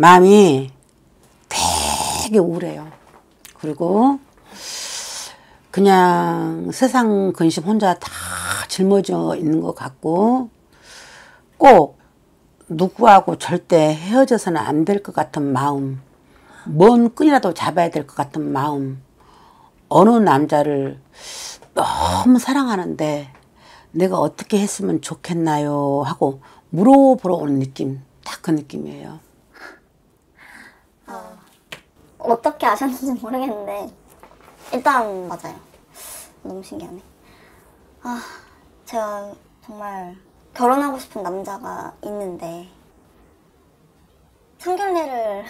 마음이 되게 우울해요. 그리고 그냥 세상 근심 혼자 다 짊어져 있는 것 같고 꼭 누구하고 절대 헤어져서는 안 될 것 같은 마음 뭔 끈이라도 잡아야 될 것 같은 마음 어느 남자를 너무 사랑하는데 내가 어떻게 했으면 좋겠나요 하고 물어보러 오는 느낌 딱 그 느낌이에요 어떻게 아셨는지 모르겠는데 일단 맞아요. 너무 신기하네. 아 제가 정말 결혼하고 싶은 남자가 있는데 상견례를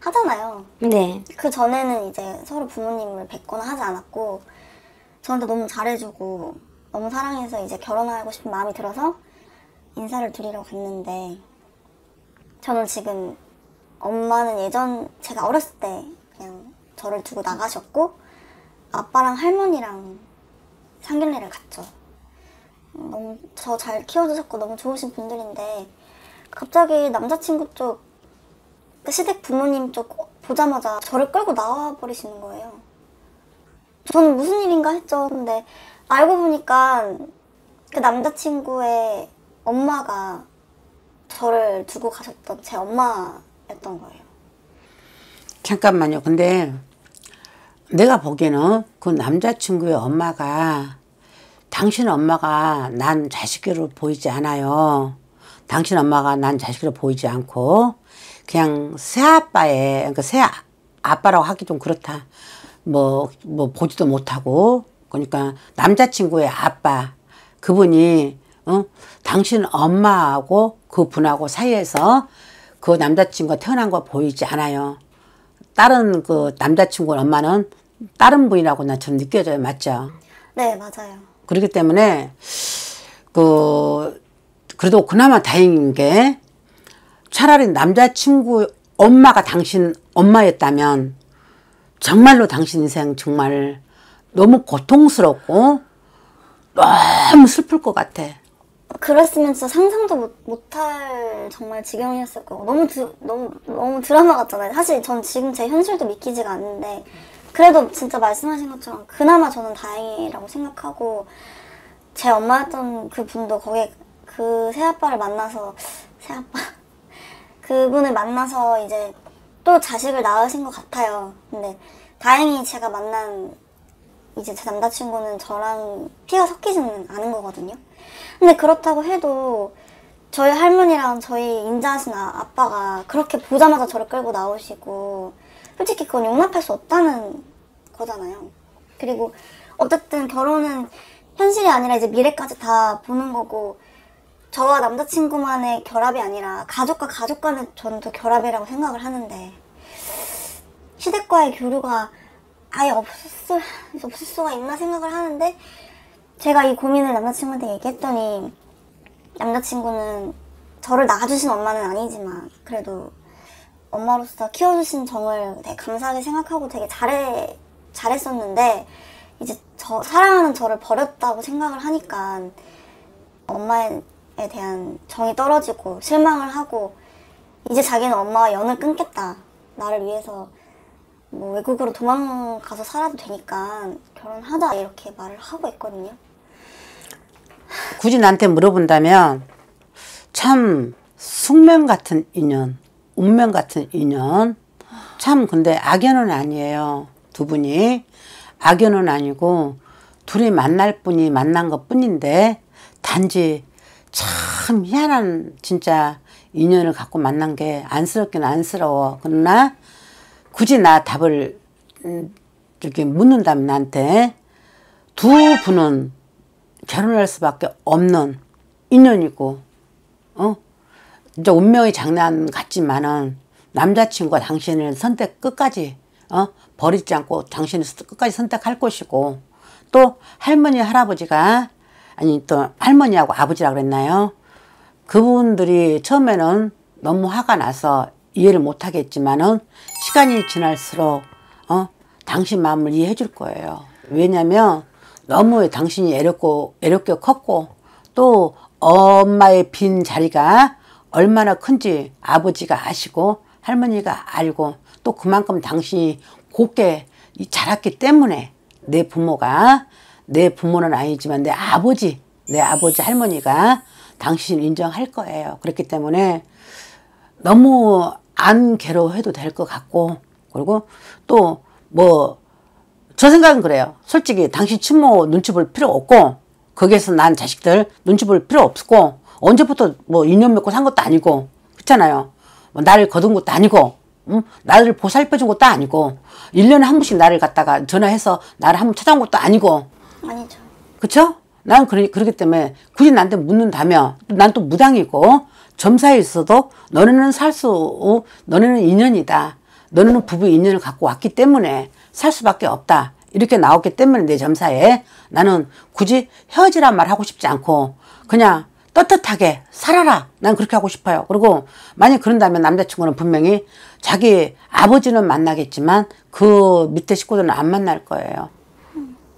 하잖아요. 네. 그 전에는 이제 서로 부모님을 뵙거나 하지 않았고 저한테 너무 잘해주고 너무 사랑해서 이제 결혼하고 싶은 마음이 들어서 인사를 드리러 갔는데 저는 지금 엄마는 예전 제가 어렸을 때 그냥 저를 두고 나가셨고 아빠랑 할머니랑 상견례를 갔죠. 너무 저 잘 키워주셨고 너무 좋으신 분들인데 갑자기 남자친구 쪽그 시댁 부모님 쪽 보자마자 저를 끌고 나와 버리시는 거예요. 저는 무슨 일인가 했죠. 근데 알고 보니까 그 남자친구의 엄마가 저를 두고 가셨던 제 엄마 였던 거예요. 잠깐만요. 근데 내가 보기에는 그 남자친구의 엄마가 당신 엄마가 난 자식으로 보이지 않아요. 당신 엄마가 난 자식으로 보이지 않고 그냥 새아빠의 그러니까 새 아빠라고 하기 좀 그렇다. 뭐, 뭐 보지도 못하고 그러니까 남자친구의 아빠 그분이 어? 당신 엄마하고 그 분하고 사이에서 그 남자친구가 태어난 거 보이지 않아요. 다른 그 남자친구 엄마는 다른 분이라고 난 저는 느껴져요. 맞죠? 네, 맞아요. 그렇기 때문에 그 그래도 그나마 다행인 게 차라리 남자친구 엄마가 당신 엄마였다면 정말로 당신 인생 정말 너무 고통스럽고 너무 슬플 것 같아. 그랬으면 진짜 상상도 못, 못할 정말 지경이었을 거고 너무 드, 너무 너무 드라마 같잖아요. 사실 전 지금 제 현실도 믿기지가 않는데 그래도 진짜 말씀하신 것처럼 그나마 저는 다행이라고 생각하고 제 엄마였던 그 분도 거기에 그 새아빠를 만나서 새아빠 그분을 만나서 이제 또 자식을 낳으신 것 같아요. 근데 다행히 제가 만난 이제 제 남자친구는 저랑 피가 섞이지는 않은 거거든요. 근데 그렇다고 해도 저희 할머니랑 저희 인자하신 아, 아빠가 그렇게 보자마자 저를 끌고 나오시고 솔직히 그건 용납할 수 없다는 거잖아요. 그리고 어쨌든 결혼은 현실이 아니라 이제 미래까지 다 보는 거고 저와 남자친구만의 결합이 아니라 가족과 가족 간의 저는 또 결합이라고 생각을 하는데 시댁과의 교류가 아예 없을, 없을 수가 있나 생각을 하는데 제가 이 고민을 남자친구한테 얘기했더니 남자친구는 저를 낳아주신 엄마는 아니지만 그래도 엄마로서 키워주신 정을 되게 감사하게 생각하고 되게 잘해, 잘했었는데 이제 저, 사랑하는 저를 버렸다고 생각을 하니까 엄마에 대한 정이 떨어지고 실망을 하고 이제 자기는 엄마와 연을 끊겠다. 나를 위해서 뭐 외국으로 도망가서 살아도 되니까 결혼하자 이렇게 말을 하고 있거든요. 굳이 나한테 물어본다면 참 숙명 같은 인연, 운명 같은 인연. 참 근데 악연은 아니에요. 두 분이 악연은 아니고 둘이 만날 분이 만난 것 뿐인데 단지 참 희한한 진짜 인연을 갖고 만난 게 안쓰럽긴 안쓰러워. 그러나 굳이 나 답을 음, 이렇게 묻는다면 나한테 두 분은 결혼할 수밖에 없는 인연이고 어 이제 운명의 장난 같지만은 남자친구가 당신을 선택 끝까지 어 버리지 않고 당신을 끝까지 선택할 것이고 또 할머니 할아버지가 아니 또 할머니하고 아버지라 그랬나요? 그분들이 처음에는 너무 화가 나서 이해를 못 하겠지만은 시간이 지날수록 어 당신 마음을 이해해 줄 거예요. 왜냐면 너무 당신이 애롭고 애롭게 컸고 또 엄마의 빈 자리가 얼마나 큰지 아버지가 아시고 할머니가 알고 또 그만큼 당신이 곱게 자랐기 때문에 내 부모가 내 부모는 아니지만 내 아버지 내 아버지 할머니가 당신 인정할 거예요. 그렇기 때문에 너무 안 괴로워해도 될 것 같고 그리고 또 뭐 저 생각은 그래요. 솔직히 당신 친모 눈치 볼 필요 없고 거기에서 난 자식들 눈치 볼 필요 없고 언제부터 뭐 인연 맺고 산 것도 아니고 그렇잖아요. 뭐 나를 거둔 것도 아니고 응? 나를 보살펴 준 것도 아니고 1년에 한 번씩 나를 갖다가 전화해서 나를 한 번 찾아온 것도 아니고 아니죠. 그쵸? 난 그러, 그렇기 때문에 굳이 나한테 묻는다면 난또 무당이고 점사에 있어도 너네는 살 수, 너네는 인연이다. 너네는 부부 인연을 갖고 왔기 때문에 살 수밖에 없다. 이렇게 나왔기 때문에 내 점사에 나는 굳이 헤어지란 말 하고 싶지 않고 그냥 떳떳하게 살아라. 난 그렇게 하고 싶어요. 그리고 만약 그런다면 남자친구는 분명히 자기 아버지는 만나겠지만 그 밑에 식구들은 안 만날 거예요.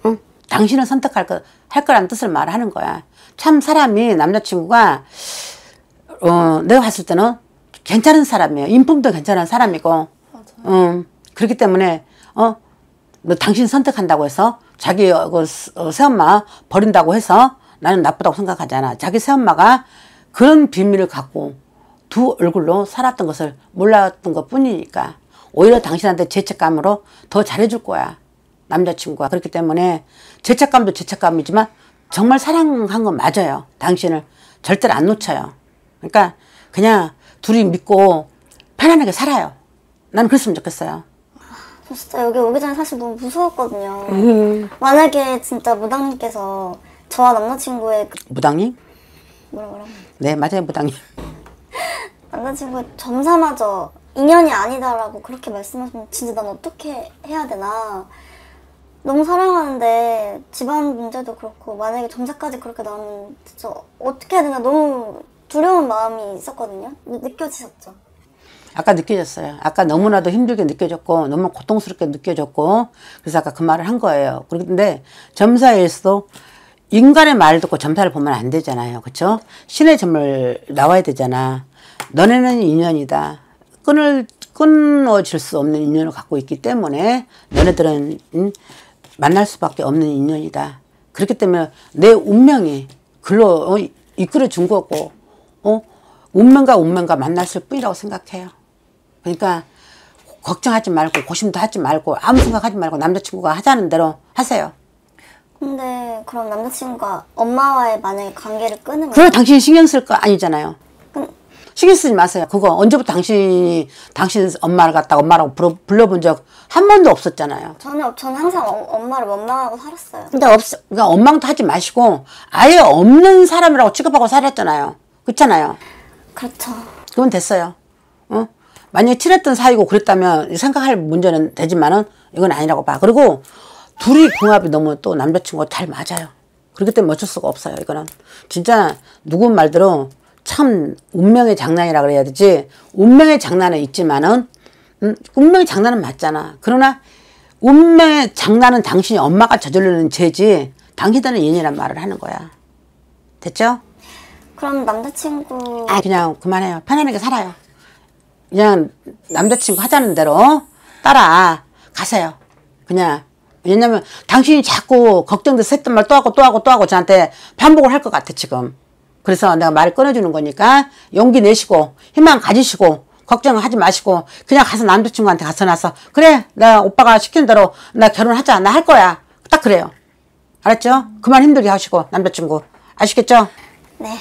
응? 당신은 선택할 거, 할 거란 뜻을 말하는 거야. 참 사람이 남자친구가 어, 내가 봤을 때는 괜찮은 사람이에요. 인품도 괜찮은 사람이고. 음, 그렇기 때문에, 어, 너 당신 선택한다고 해서 자기 어, 그 어, 새엄마 버린다고 해서 나는 나쁘다고 생각하잖아. 자기 새엄마가 그런 비밀을 갖고 두 얼굴로 살았던 것을 몰랐던 것 뿐이니까 오히려 당신한테 죄책감으로 더 잘해줄 거야. 남자친구가. 그렇기 때문에 죄책감도 죄책감이지만 정말 사랑한 건 맞아요. 당신을 절대로 안 놓쳐요. 그러니까 그냥 둘이 믿고 편안하게 살아요. 나는 그랬으면 좋겠어요. 저 진짜 여기 오기 전에 사실 너무 무서웠거든요. 음. 만약에 진짜 무당님께서 저와 남자친구의 그- 무당님? 뭐라 그래? 네, 맞아요, 무당님. 남자친구의 점사마저 인연이 아니다라고 그렇게 말씀하시면 진짜 난 어떻게 해야 되나. 너무 사랑하는데 집안 문제도 그렇고 만약에 점사까지 그렇게 나오면 진짜 어떻게 해야 되나 너무 두려운 마음이 있었거든요. 느- 느껴지셨죠? 아까 느껴졌어요. 아까 너무나도 힘들게 느껴졌고, 너무 고통스럽게 느껴졌고, 그래서 아까 그 말을 한 거예요. 그런데 점사에서도 인간의 말을 듣고 점사를 보면 안 되잖아요. 그쵸? 신의 점을 나와야 되잖아. 너네는 인연이다. 끊을, 끊어질 수 없는 인연을 갖고 있기 때문에 너네들은 음, 만날 수밖에 없는 인연이다. 그렇기 때문에 내 운명이 글로 어, 이끌어 준 거고, 어? 운명과 운명과 만났을 뿐이라고 생각해요. 그러니까 걱정하지 말고 고심도 하지 말고 아무 생각하지 말고 남자친구가 하자는 대로 하세요. 근데 그럼 남자친구가 엄마와의 만약에 관계를 끊으면 그걸 당신이 신경 쓸 거 아니잖아요. 끊- 신경 쓰지 마세요. 그거 언제부터 당신이 당신 엄마를 갖다가 엄마라고 불러, 불러본 적 한 번도 없었잖아요. 저는 저는 항상 어- 엄마를 원망하고 살았어요. 근데 없, 그러니까 원망도 하지 마시고 아예 없는 사람이라고 취급하고 살았잖아요. 그렇잖아요. 그렇죠. 그건 됐어요. 어? 만약에 친했던 사이고 그랬다면 생각할 문제는 되지만은 이건 아니라고 봐. 그리고 둘이 궁합이 너무 또 남자친구가 잘 맞아요. 그렇기 때문에 어쩔 수가 없어요. 이거는 진짜 누군 말대로 참 운명의 장난이라 그래야 되지. 운명의 장난은 있지만은 음, 운명의 장난은 맞잖아. 그러나 운명의 장난은 당신이 엄마가 저지르는 죄지 당신들은 인이란 말을 하는 거야. 됐죠? 그럼 남자친구 아 그냥 그만해요. 편안하게 살아요. 그냥 남자친구 하자는 대로 따라 가세요. 그냥 왜냐면 당신이 자꾸 걱정돼서 했던 말 또 하고 또 하고 또 하고 저한테 반복을 할 것 같아 지금. 그래서 내가 말을 끊어주는 거니까 용기 내시고 희망 가지시고 걱정하지 마시고 그냥 가서 남자친구한테 가서 나서 그래 나 오빠가 시키는 대로 나 결혼하자 나 할 거야 딱 그래요. 알았죠? 그만 힘들게 하시고 남자친구 아시겠죠? 네.